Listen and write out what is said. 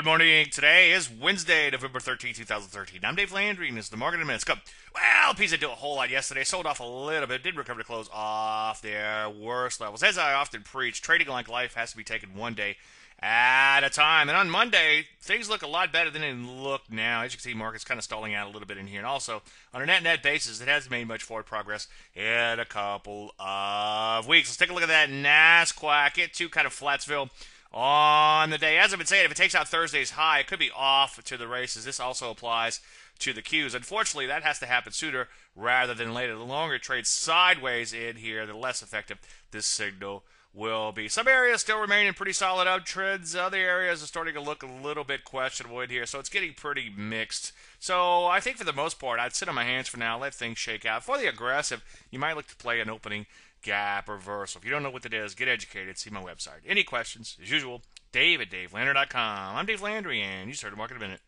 Good morning. Today is Wednesday, November 13, 2013. I'm Dave Landry, and this is the Market in Minutes. Come. Well, Pizza did a whole lot yesterday. Sold off a little bit. Did recover to close off their worst levels. As I often preach, trading like life has to be taken one day at a time. And on Monday, things look a lot better than they look now. As you can see, market's kind of stalling out a little bit in here. And also, on a net-net basis, it hasn't made much forward progress in a couple of weeks. Let's take a look at that NASDAQ. It too kind of Flatsville on the day. As I've been saying, if it takes out Thursday's high, it could be off to the races. This also applies to the Qs. Unfortunately, that has to happen sooner rather than later. The longer it trades sideways in here, the less effective this signal will be. Some areas still remaining pretty solid uptrends. Other areas are starting to look a little bit questionable in here, so it's getting pretty mixed. So I think for the most part, I'd sit on my hands for now, let things shake out. For the aggressive, you might look to play an opening gap reversal. If you don't know what that is, get educated. See my website. Any questions, as usual, dave at davelandry.com. I'm Dave Landry, and you started Market a Minute.